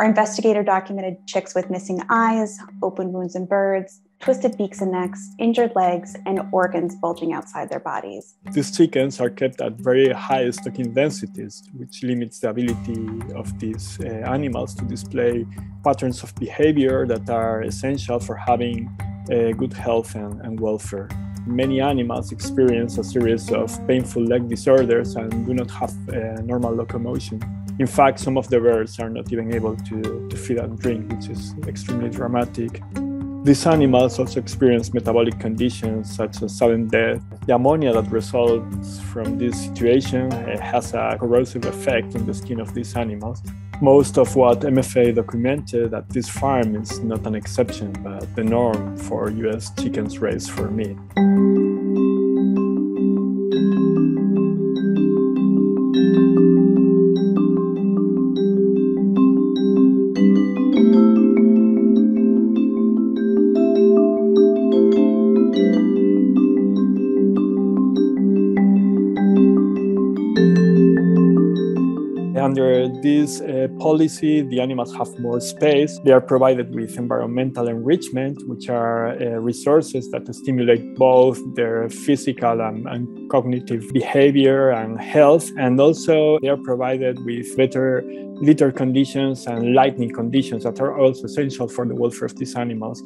Our investigator documented chicks with missing eyes, open wounds in birds, twisted beaks and necks, injured legs, and organs bulging outside their bodies. These chickens are kept at very high stocking densities, which limits the ability of these uh, animals to display patterns of behavior that are essential for having uh, good health and, and welfare many animals experience a series of painful leg disorders and do not have uh, normal locomotion. In fact, some of the birds are not even able to, to feed and drink, which is extremely dramatic. These animals also experience metabolic conditions such as sudden death. The ammonia that results from this situation uh, has a corrosive effect on the skin of these animals. Most of what MFA documented at this farm is not an exception, but the norm for US chickens raised for meat. Under this uh, policy, the animals have more space. They are provided with environmental enrichment, which are uh, resources that stimulate both their physical and, and, cognitive behavior and health. And also, they are provided with better litter conditions and lighting conditions that are also essential for the welfare of these animals.